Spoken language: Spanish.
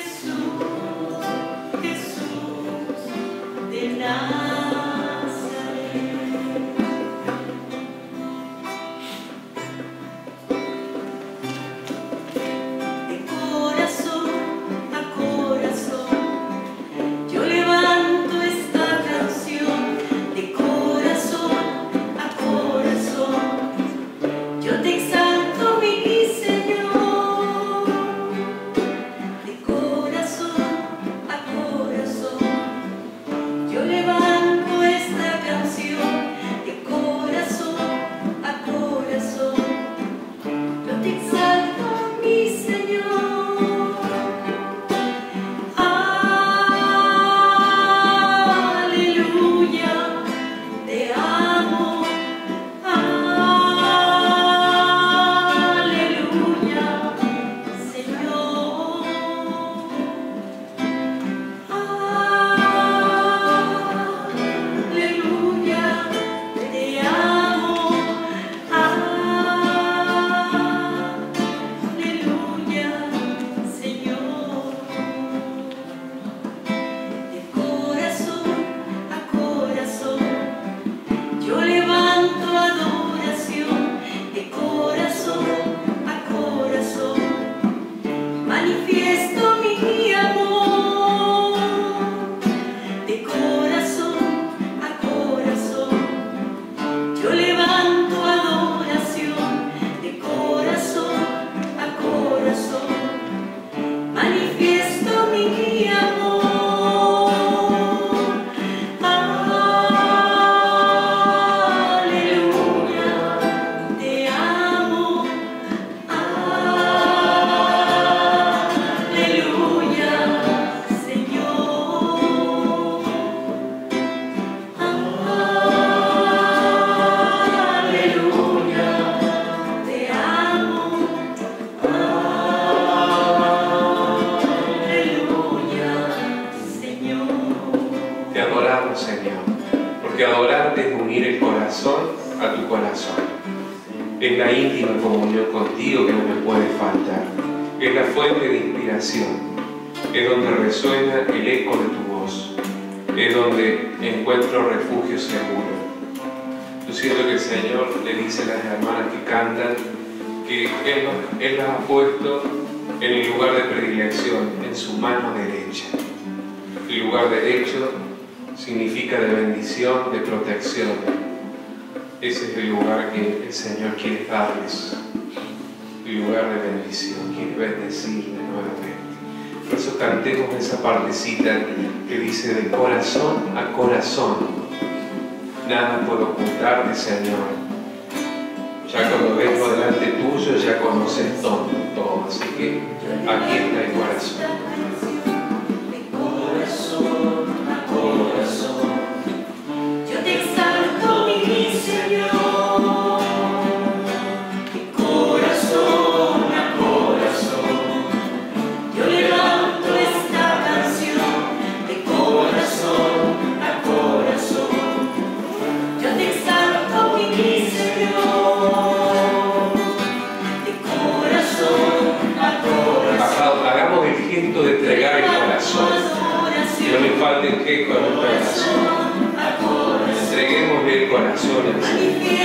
Jesús, Jesús de Nazaret. Señor, porque adorarte es unir el corazón a tu corazón. Es la íntima comunión contigo que no me puede faltar. Es la fuente de inspiración. Es donde resuena el eco de tu voz. Es donde encuentro refugio seguro. Yo siento que el Señor le dice a las hermanas que cantan que Él, Él las ha puesto en el lugar de predilección, en su mano derecha. El lugar derecho significa de bendición, de protección. Ese es el lugar que el Señor quiere darles. El lugar de bendición, quiere bendecirles nuevamente. Por eso cantemos esa partecita que dice de corazón a corazón. Nada puedo ocultarte, Señor. Ya cuando vengo delante tuyo ya conoces todo, todo. Así que aquí está el corazón. El de entregar el corazón. Que no le falte el gesto al corazón. Entreguémosle el corazón al Señor.